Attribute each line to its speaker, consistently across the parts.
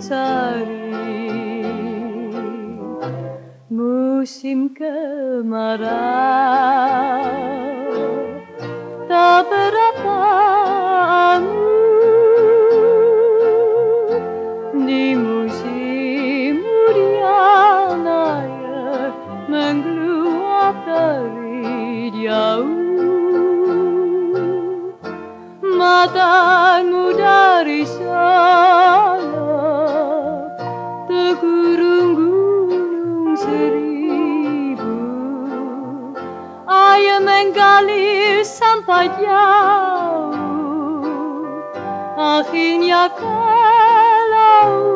Speaker 1: sari Musim kemarau. Tak berapa Di musim hujan air Mengeluap dari jauh. Matamu dari sana Air menggalir sampai jauh Akhirnya ke laut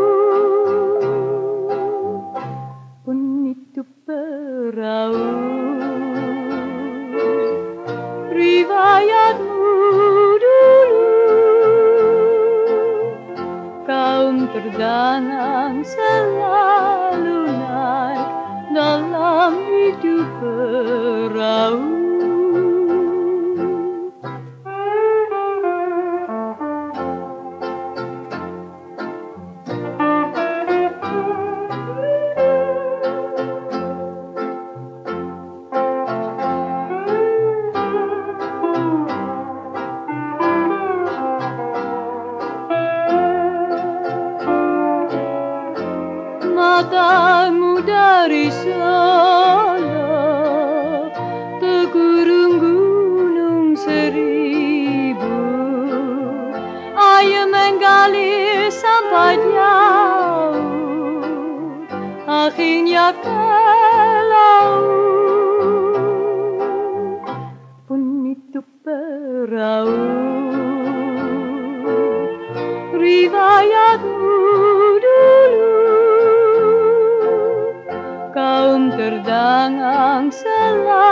Speaker 1: Pun itu perahu Riwayatmu dulu Kaum terdanang selalu hidup perahu matamu dari sana Air menggalir sampai jauh. Akhirnya ke laut Pun itu perahu. Riwayatmu dulu kaum terdangang selalu